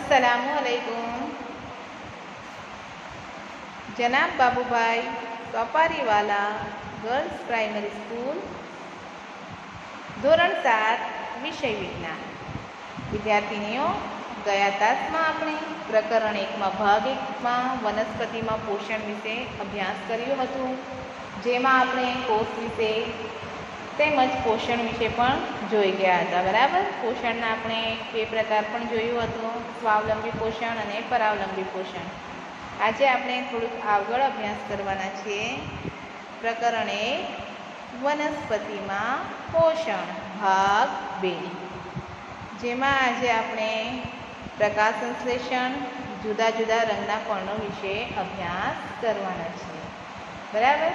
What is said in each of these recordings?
અસલામુ અલૈકુમ જનાબ Babubhai Sopariwala girls primary school ધોરણ સાત, વિષય વિજ્ઞાન. વિદ્યાર્થીનીઓ, ગયા તાસમાં આપણે પ્રકરણ એકમાં, ભાગ એકમાં, વનસ્પતિમાં પોષણ વિશે અભ્યાસ કર્યું હતું, જેમાં આપણે કોષ વિશે તેમજ પોષણ વિશે પણ જોઈ ગયા હતા, બરાબર? પોષણના આપણે બે પ્રકાર પણ જોયું હતું, સ્વાવલંબી પોષણ અને પરાવલંબી પોષણ. આજે આપણે થોડુંક આગળ અભ્યાસ કરવાના છીએ. પ્રકરણ વનસ્પતિમાં પોષણ, ભાગ બે. જેમાં આજે આપણે પ્રકાશ સંશ્લેષણ, જુદા જુદા રંગના પર્ણો વિશે અભ્યાસ કરવાના છીએ. બરાબર?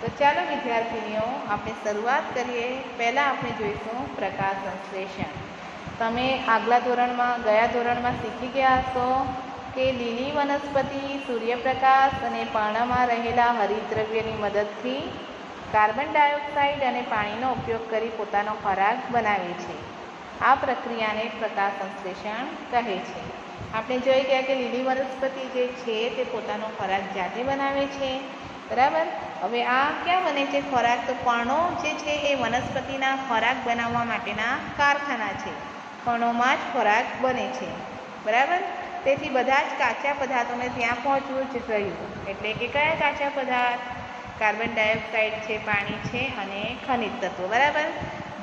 તો ચાલો, વિદ્યાર્થીનીઓ, આપણે શરૂઆત કરીએ. પહેલાં આપણે જોઈશું પ્રકાશ સંશ્લેષણ. તમે આગલા ધોરણમાં, ગયા ધોરણમાં શીખી ગયા હશો કે લીલી વનસ્પતિ, સૂર્યપ્રકાશ અને પર્ણમાં રહેલા હરિદ્રવ્યની મદદથી કાર્બન ડાયોક્સાઇડ અને પાણીનો ઉપયોગ કરી પોતાનો ખોરાક બનાવે છે. આ પ્રક્રિયાને પ્રકાશ સંશ્લેષણ કહે છે. આપણે જોઈ ગયા કે લીલી વનસ્પતિ જે છે તે પોતાનો ખોરાક જાતે બનાવે છે. બરાબર? હવે આ ક્યાં બને છે ખોરાક? તો કણો જે છે એ વનસ્પતિના ખોરાક બનાવવા માટેના કારખાના છે. કણોમાં જ ખોરાક બને છે. બરાબર? તેથી બધા જ કાચા પદાર્થોને ત્યાં પહોંચવું જ રહ્યું. એટલે કે કયા કાચા પદાર્થ? કાર્બન ડાયોક્સાઇડ છે, પાણી છે અને ખનિજ તત્વો. બરાબર?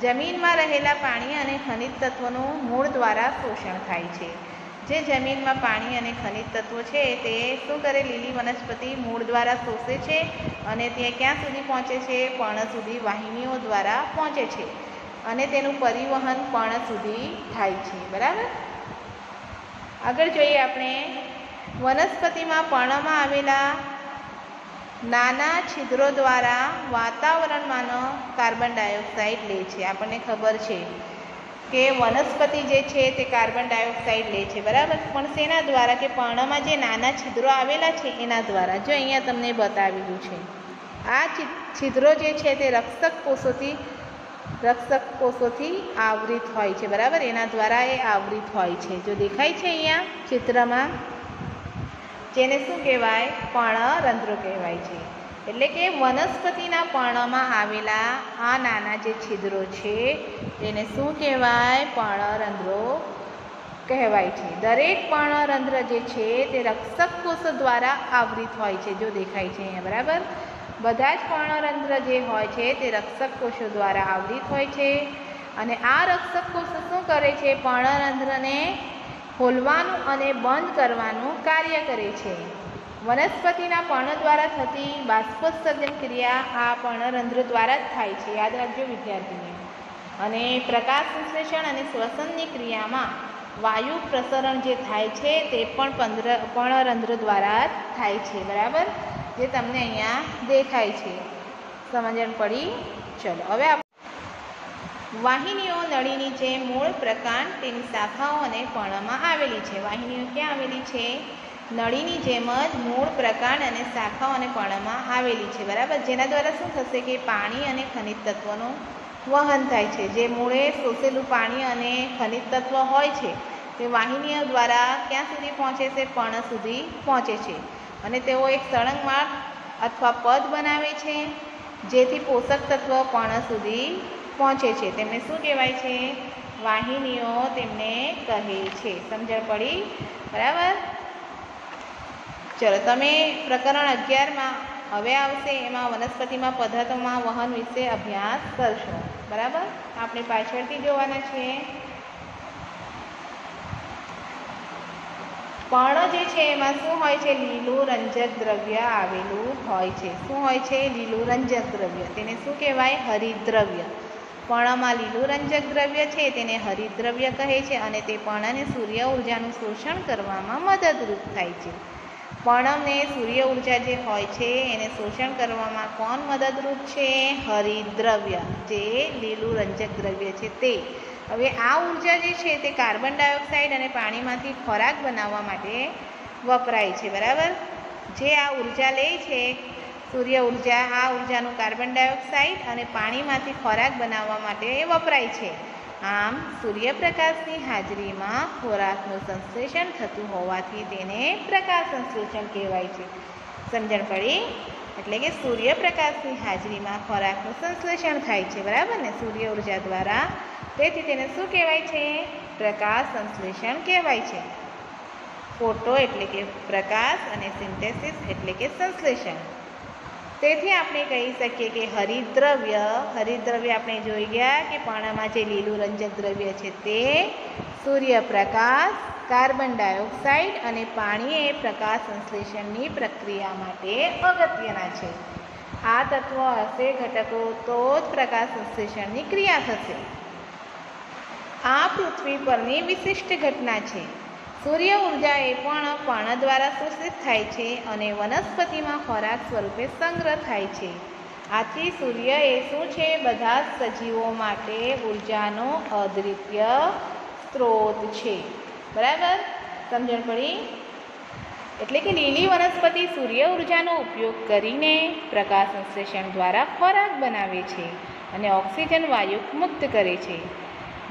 જમીનમાં રહેલા પાણી અને ખનિજ તત્વોનું મૂળ દ્વારા શોષણ થાય છે. જે જમીનમાં પાણી અને ખનિજ તત્વો છે, તે શું કરે? લીલી વનસ્પતિ મૂળ દ્વારા શોષે છે અને તે ક્યાં સુધી પહોંચે છે? પર્ણ સુધી વાહિનીઓ દ્વારા પહોંચે છે અને તેનું પરિવહન પર્ણ સુધી થાય છે. બરાબર? આગળ જોઈએ આપણે. વનસ્પતિમાં પર્ણમાં આવેલા નાના છિદ્રો દ્વારા વાતાવરણમાંનો કાર્બન ડાયોક્સાઇડ લે છે. આપણને ખબર છે કે વનસ્પતિ જે છે તે કાર્બન ડાયોક્સાઇડ લે છે. બરાબર? પણ શેના દ્વારા? કે પર્ણમાં જે નાના છિદ્રો આવેલા છે એના દ્વારા. જો અહીંયા તમને બતાવેલું છે. આ છિદ્રો જે છે તે રક્ષક કોષોથી રક્ષક કોષોથી આવૃત હોય છે. બરાબર? એના દ્વારા એ આવૃત હોય છે. જો દેખાય છે અહીંયા ચિત્રમાં, જેને શું કહેવાય? પર્ણરંધ્રો કહેવાય છે. એટલે કે વનસ્પતિના પર્ણમાં આવેલા આ નાના જે છિદ્રો છે, તેને શું કહેવાય? પર્ણરંધ્રો કહેવાય છે. દરેક પર્ણરંધ્ર જે છે, તે રક્ષક કોષો દ્વારા આવૃત હોય છે. જો દેખાય છે અહીંયા, બરાબર? બધા જ પર્ણરંધ્ર જે હોય છે, તે રક્ષક કોષો દ્વારા આવૃત હોય છે. અને આ રક્ષક કોષો શું કરે છે? પર્ણરંધ્રને ખોલવાનું અને બંધ કરવાનું કાર્ય કરે છે. વનસ્પતિના પર્ણ દ્વારા થતી બાષ્પોત્સર્જન ક્રિયા આ પર્ણરંધ્ર દ્વારા જ થાય છે. યાદ રાખજો વિદ્યાર્થીને. અને પ્રકાશ સંશ્લેષણ અને શ્વસનની ક્રિયામાં વાયુ પ્રસરણ જે થાય છે તે પણ પંદર, પર્ણરંધ્ર દ્વારા જ થાય છે. બરાબર? જે તમને અહીંયા દેખાય છે. સમજણ પડી? ચલો, હવે વાહિનીઓ નળીની જે મૂળ પ્રકાંડ તેની શાખાઓ અને પર્ણમાં આવેલી છે. વાહિનીઓ ક્યાં આવેલી છે? નળીની જેમ જ મૂળ પ્રકાંડ અને શાખાઓ અને પર્ણમાં આવેલી છે. બરાબર? જેના દ્વારા શું થશે કે પાણી અને ખનિજ તત્વનું વહન થાય છે. જે મૂળે શોષેલું પાણી અને ખનિજ તત્વ હોય છે, તે વાહિનીઓ દ્વારા ક્યાં સુધી પહોંચે છે? પર્ણ સુધી પહોંચે છે. અને તેઓ એક સળંગ માર્ગ અથવા પદ બનાવે છે, જેથી પોષક તત્વ પર્ણ સુધી પહોંચે છે. તેમને શું કહેવાય છે? વાહિનીઓ તેમને કહે છે. સમજણ પડી? બરાબર? ચલો, તમે પ્રકરણ અગિયારમાં, હવે આવશે એમાં વનસ્પતિમાં પદાર્થોમાં વહન વિશે અભ્યાસ કરશો. બરાબર? આપણે પાછળથી જોવાના છીએ. પર્ણ જે છે એમાં શું હોય છે? લીલું રંજક દ્રવ્ય આવેલું હોય છે. શું હોય છે? લીલું રંજક દ્રવ્ય. તેને શું કહેવાય? હરિદ્રવ્ય. પર્ણમાં લીલું રંજક દ્રવ્ય છે, તેને હરિદ્રવ્ય કહે છે અને તે પર્ણને સૂર્ય ઉર્જાનું શોષણ કરવામાં મદદરૂપ થાય છે. પર્ણને સૂર્ય ઊર્જા જે હોય છે, એને શોષણ કરવામાં કોણ મદદરૂપ છે? હરિદ્રવ્ય, જે લીલું રંજક દ્રવ્ય છે તે. હવે આ ઊર્જા જે છે તે કાર્બન ડાયોક્સાઇડ અને પાણીમાંથી ખોરાક બનાવવા માટે વપરાય છે, બરાબર? જે આ ઊર્જા લે છે, સૂર્ય ઊર્જા, આ ઉર્જાનું કાર્બન ડાયોક્સાઇડ અને પાણીમાંથી ખોરાક બનાવવા માટે એ વપરાય છે. આમ સૂર્યપ્રકાશની હાજરીમાં ખોરાકનું સંશ્લેષણ થતું હોવાથી તેને પ્રકાશ સંશ્લેષણ કહેવાય છે. સમજણ પડી? એટલે કે સૂર્યપ્રકાશની હાજરીમાં ખોરાકનું સંશ્લેષણ થાય છે, બરાબર ને? સૂર્ય ઊર્જા દ્વારા. તેથી તેને શું કહેવાય છે? પ્રકાશ સંશ્લેષણ કહેવાય છે. ફોટો એટલે કે પ્રકાશ અને સિન્થેસિસ એટલે કે સંશ્લેષણ. તેથી આપણે કહી શકીએ કે હરિદ્રવ્ય હરિદ્રવ્ય આપણે જોઈ ગયા કે પાણામાં જે લીલું રંજક દ્રવ્ય છે તે સૂર્યપ્રકાશ, કાર્બન ડાયોક્સાઇડ અને પાણી એ પ્રકાશ સંશ્લેષણની પ્રક્રિયા માટે અગત્યના છે. આ તત્વો હશે ઘટકો તો જ પ્રકાશ સંશ્લેષણની ક્રિયા થશે. આ પૃથ્વી પરની વિશિષ્ટ ઘટના છે. સૂર્ય ઊર્જા એ પણ પર્ણ દ્વારા શોષિત થાય છે અને વનસ્પતિમાં ખોરાક સ્વરૂપે સંગ્રહ થાય છે. આથી સૂર્ય એ શું છે? બધા સજીવો માટે ઉર્જાનો અદ્વિતીય સ્ત્રોત છે. બરાબર? સમજણ પડી? એટલે કે લીલી વનસ્પતિ સૂર્ય ઉર્જાનો ઉપયોગ કરીને પ્રકાશ સંશ્લેષણ દ્વારા ખોરાક બનાવે છે અને ઓક્સિજન વાયુ મુક્ત કરે છે.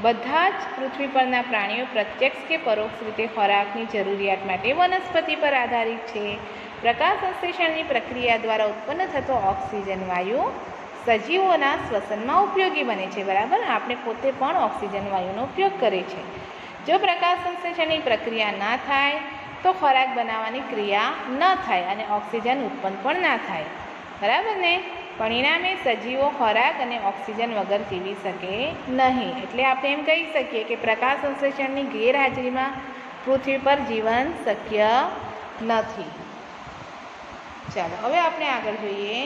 બધા જ પૃથ્વી પરના પ્રાણીઓ પ્રત્યક્ષ કે પરોક્ષ રીતે ખોરાકની જરૂરિયાત માટે વનસ્પતિ પર આધારિત છે. પ્રકાશ સંશ્લેષણની પ્રક્રિયા દ્વારા ઉત્પન્ન થતો ઓક્સિજન વાયુ સજીવોના શ્વસનમાં ઉપયોગી બને છે, બરાબર? આપણે પોતે પણ ઓક્સિજન વાયુનો ઉપયોગ કરે છે. જો પ્રકાશ સંશ્લેષણની પ્રક્રિયા ના થાય, તો ખોરાક બનાવવાની ક્રિયા ન થાય અને ઓક્સિજન ઉત્પન્ન પણ ના થાય. બરાબર ને? પરિણામે સજીવો ખોરાક અને ઓક્સિજન વગર જીવી શકે નહીં. એટલે આપણે એમ કહી શકીએ કે પ્રકાશ સંશ્લેષણની ગેરહાજરીમાં પૃથ્વી પર જીવન શક્ય નથી. ચાલો, હવે આપણે આગળ જોઈએ.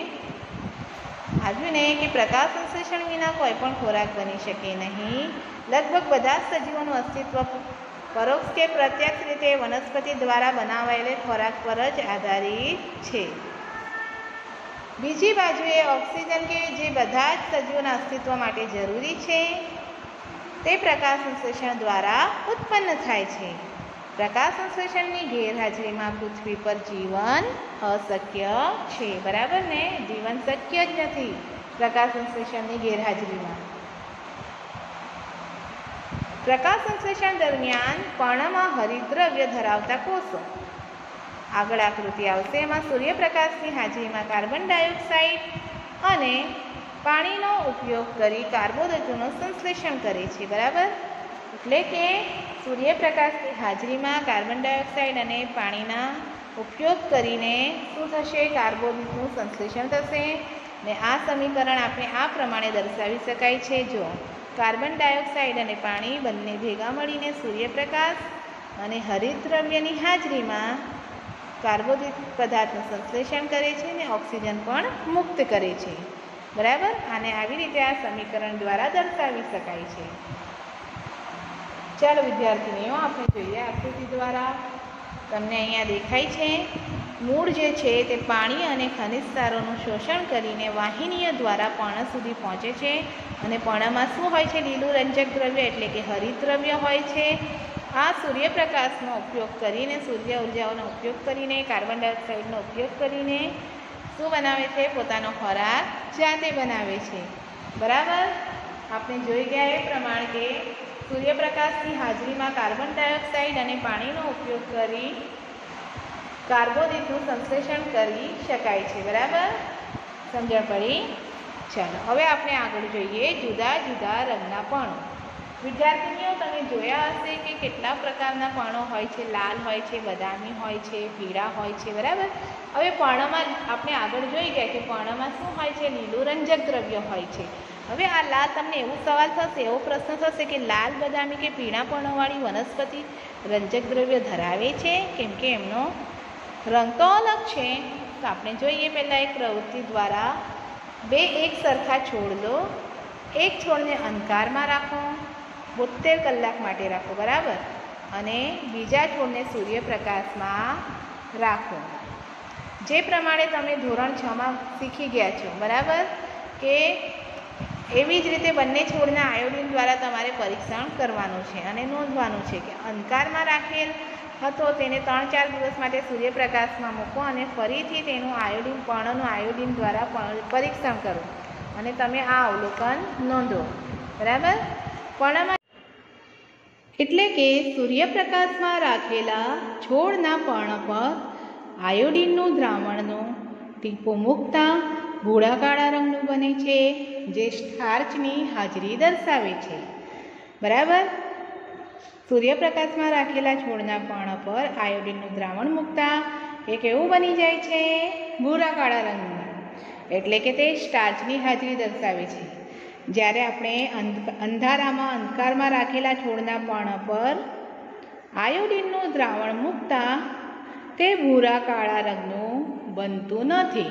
આવ્યું ને કે પ્રકાશ સંશ્લેષણ વિના કોઈ પણ ખોરાક બની શકે નહીં. લગભગ બધા જ સજીવોનું અસ્તિત્વ પરોક્ષ કે પ્રત્યક્ષ રીતે વનસ્પતિ દ્વારા બનાવાયેલ ખોરાક પર જ આધારિત છે. બીજી બાજુએ ઓક્સિજન કે જે બધા જ સજીવોના અસ્તિત્વ માટે જરૂરી છે, તે પ્રકાશ સંશ્લેષણ દ્વારા ઉત્પન્ન થાય છે. પ્રકાશ સંશ્લેષણની ગેરહાજરીમાં પૃથ્વી પર જીવન અશક્ય છે, બરાબર ને? જીવન શક્ય જ નથી પ્રકાશ સંશ્લેષણની ગેરહાજરીમાં. પ્રકાશ સંશ્લેષણ દરમિયાન પર્ણમાં હરિદ્રવ્ય ધરાવતા કોષો આગળ આકૃતિ આવશે. એમાં સૂર્યપ્રકાશની હાજરીમાં કાર્બન ડાયોક્સાઇડ અને પાણીનો ઉપયોગ કરી કાર્બોદિતોનું સંશ્લેષણ કરે છે. બરાબર? એટલે કે સૂર્યપ્રકાશની હાજરીમાં કાર્બન ડાયોક્સાઇડ અને પાણીના ઉપયોગ કરીને શું થશે? કાર્બોદિતનું સંશ્લેષણ થશે. ને આ સમીકરણ આપણે આ પ્રમાણે દર્શાવી શકાય છે. જો કાર્બન ડાયોક્સાઇડ અને પાણી બંને ભેગા મળીને સૂર્યપ્રકાશ અને હરિતદ્રવ્યની હાજરીમાં કાર્બોદિત પદાર્થનું સંશ્લેષણ કરે છે અને ઓક્સિજન પણ મુક્ત કરે છે. બરાબર? આને આવી રીતે આ સમીકરણ દ્વારા દર્શાવી શકાય છે. ચાલો, વિદ્યાર્થીનીઓ, આપણે જોઈએ આકૃતિ દ્વારા. તમને અહીંયા દેખાય છે, મૂળ જે છે તે પાણી અને ખનિજ સારોનું શોષણ કરીને વાહિનીઓ દ્વારા પર્ણ સુધી પહોંચે છે. અને પર્ણમાં શું હોય છે? લીલું રંજક દ્રવ્ય એટલે કે હરિતદ્રવ્ય હોય છે. આ સૂર્યપ્રકાશનો ઉપયોગ કરીને, સૂર્ય ઉર્જાઓનો ઉપયોગ કરીને કાર્બન ડાયોક્સાઇડનો ઉપયોગ કરીને શું બનાવે છે? પોતાનો ખોરાક જાતે બનાવે છે. બરાબર? આપણે જોઈ ગયા એ પ્રમાણે કે સૂર્યપ્રકાશની હાજરીમાં કાર્બન ડાયોક્સાઇડ અને પાણીનો ઉપયોગ કરી કાર્બોદિતનું સંશ્લેષણ કરી શકાય છે. બરાબર? સમજણ પડી? ચાલો, હવે આપણે આગળ જોઈએ જુદા જુદા રંગના પણો. વિદ્યાર્થીનીઓ, તમે જોયા હશે કે કેટલા પ્રકારના પર્ણો હોય છે? લાલ હોય છે, બદામી હોય છે, પીળા હોય છે, બરાબર? હવે પર્ણમાં આપણે આગળ જોઈ ગયા કે પર્ણમાં શું હોય છે? લીલું રંજક દ્રવ્ય હોય છે. હવે આ લાલ તમને એવું સવાલ થશે, એવો પ્રશ્ન થશે કે લાલ, બદામી કે પીળા પર્ણોવાળી વનસ્પતિ રંજક દ્રવ્ય ધરાવે છે? કેમ કે એમનો રંગ તો અલગ છે. તો આપણે જોઈએ પહેલાં એક પ્રવૃત્તિ દ્વારા બે એક સરખા છોડ લો. એક છોડને અંધકારમાં રાખો. બોતેર કલાક માટે રાખો, બરાબર? અને બીજા છોડને સૂર્યપ્રકાશમાં રાખો. જે પ્રમાણે તમે ધોરણ છમાં શીખી ગયા છો, બરાબર? કે એવી જ રીતે બંને છોડના આયોડિન દ્વારા તમારે પરીક્ષણ કરવાનું છે અને નોંધવાનું છે કે અંધકારમાં રાખેલ હતો તેને ત્રણ ચાર દિવસ માટે સૂર્યપ્રકાશમાં મૂકો અને ફરીથી તેનું આયોડિન, પર્ણનું આયોડિન દ્વારા પરીક્ષણ કરો અને તમે આ અવલોકન નોંધો. બરાબર? પર્ણમાં એટલે કે સૂર્યપ્રકાશમાં રાખેલા છોડના પર્ણ પર આયોડિનનું દ્રાવણનું ટીપું મૂકતા ભૂરા કાળા રંગનું બને છે, જે સ્ટાર્ચની હાજરી દર્શાવે છે. બરાબર? સૂર્યપ્રકાશમાં રાખેલા છોડના પર્ણ પર આયોડિનનું દ્રાવણ મૂકતા એ કેવું બની જાય છે ભૂરા કાળા રંગનું. એટલે કે તે સ્ટાર્ચની હાજરી દર્શાવે છે. જ્યારે આપણે અંધારામાં, અંધકારમાં રાખેલા છોડના પર્ણ પર આયોડિનનું દ્રાવણ મૂકતા તે ભૂરા કાળા રંગનું બનતું નથી,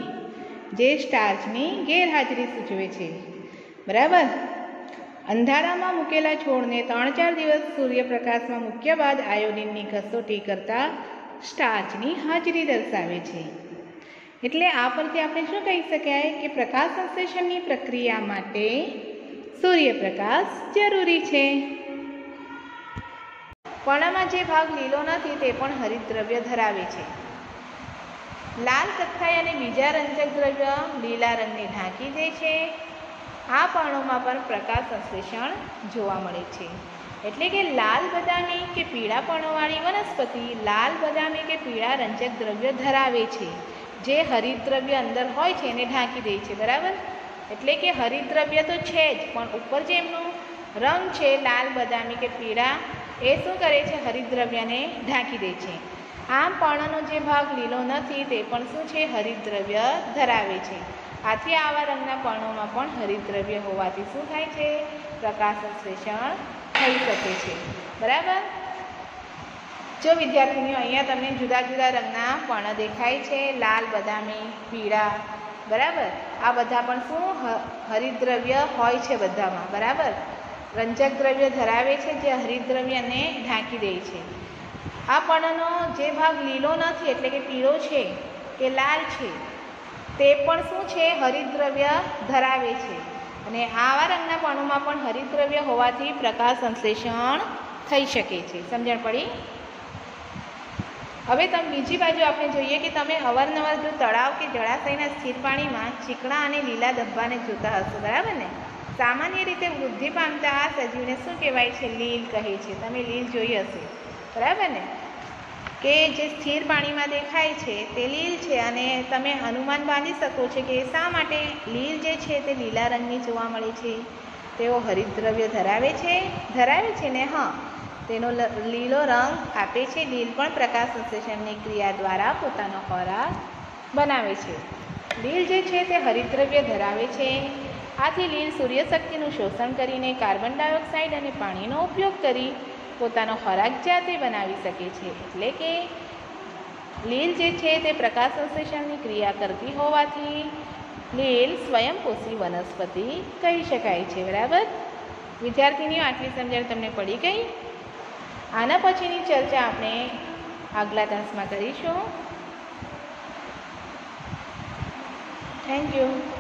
જે સ્ટાર્ચની ગેરહાજરી સૂચવે છે. બરાબર? અંધારામાં મૂકેલા છોડને ત્રણ ચાર દિવસ સૂર્યપ્રકાશમાં મૂક્યા બાદ આયોડિનની કસોટી કરતાં સ્ટાર્ચની હાજરી દર્શાવે છે. એટલે આ પરથી આપણે શું કહી શકાય કે પ્રકાશ સંશ્લેષણની પ્રક્રિયા માટે સૂર્યપ્રકાશ જરૂરી છે. પર્ણમાં જે ભાગ લીલો નથી તે પણ હરિતદ્રવ્ય ધરાવે છે. લાલ કથ્થાઈ અને બીજા રંજક દ્રવ્ય લીલા રંગને ઢાંકી દે છે. આ પર્ણોમાં પણ પ્રકાશ સંશ્લેષણ જોવા મળે છે. એટલે કે લાલ બદામી કે પીળા પર્ણોવાળી વનસ્પતિ લાલ બદામી કે પીળા રંજક દ્રવ્ય ધરાવે છે. જે હરિદ્રવ્ય અંદર હોય છે એને ઢાંકી દે છે, બરાબર? એટલે કે હરિદ્રવ્ય તો છે જ, પણ ઉપર જે એમનું રંગ છે, લાલ, બદામી કે પીળા, એ શું કરે છે? હરિદ્રવ્યને ઢાંકી દે છે. આમ પર્ણનો જે ભાગ લીલો નથી, તે પણ શું છે? હરિદ્રવ્ય ધરાવે છે. આથી આવા રંગના પર્ણોમાં પણ હરિદ્રવ્ય હોવાથી શું થાય છે? પ્રકાશ સંશ્લેષણ થઈ શકે છે. બરાબર? જો વિદ્યાર્થીનીઓ અહીંયા તમને જુદા જુદા રંગના પર્ણ દેખાય છે, લાલ, બદામી, પીળા, બરાબર? આ બધા પણ શું? હ- હરિતદ્રવ્ય હોય છે બધામાં, બરાબર? રંજક દ્રવ્ય ધરાવે છે જે હરિદ્રવ્યને ઢાંકી દે છે. આ પર્ણનો જે ભાગ લીલો નથી, એટલે કે પીળો છે, કે લાલ છે, તે પણ શું છે? હરિદ્રવ્ય ધરાવે છે. અને આવા રંગના પર્ણોમાં પણ હરિદ્રવ્ય હોવાથી પ્રકાશ સંશ્લેષણ થઈ શકે છે. સમજણ પડી? હવે તમે બીજી બાજુ આપણે જોઈએ કે તમે અવારનવાર જો તળાવ કે જળાશયના સ્થિર પાણીમાં ચીકણા અને લીલા ધબ્બાને જોતા હશો, બરાબર ને? સામાન્ય રીતે વૃદ્ધિ પામતા આ સજીવને શું કહેવાય છે? લીલ કહે છે. તમે લીલ જોઈ હશે. બરાબર ને? કે જે સ્થિર પાણીમાં દેખાય છે તે લીલ છે અને તમે અનુમાન બાંધી શકો છો કે શા માટે લીલ જે છે તે લીલા રંગની જોવા મળે છે? તેઓ હરિદ્રવ્ય ધરાવે છે? ધરાવે છે ને? હા. તેનો લીલો રંગ આપે છે. લીલ પણ પ્રકાશ સંશ્લેષણની ક્રિયા દ્વારા પોતાનો ખોરાક બનાવે છે. લીલ જે છે તે હરિદ્રવ્ય ધરાવે છે. આથી લીલ સૂર્યશક્તિનું શોષણ કરીને કાર્બન ડાયોક્સાઇડ અને પાણીનો ઉપયોગ કરી પોતાનો ખોરાક જાતે બનાવી શકે છે. એટલે કે લીલ જે છે તે પ્રકાશ સંશ્લેષણની ક્રિયા કરતી હોવાથી લીલ સ્વયંપોષી વનસ્પતિ કહી શકાય છે. બરાબર? વિદ્યાર્થીનીઓ, આટલી સમજણ તમને પડી ગઈ? આના પછીની ચર્ચા આપણે આગલા તાસમાં કરીશું. Thank you